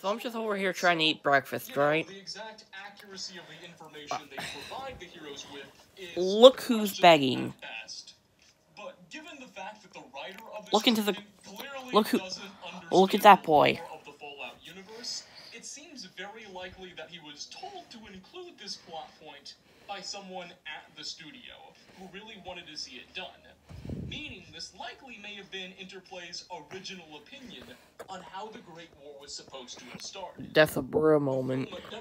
So I'm just over here trying to eat breakfast, right? The exact accuracy of the information they provide the heroes with is Look who's begging. But given the fact that the writer of Look into the- look who- look at that boy. lore Of the Fallout universe, it seems very likely that he was told to include this plot point by someone at the studio who really wanted to see it done. Meaning, this likely may have been Interplay's original opinion on how the Great War was supposed to have started. That's a bro moment. But never released,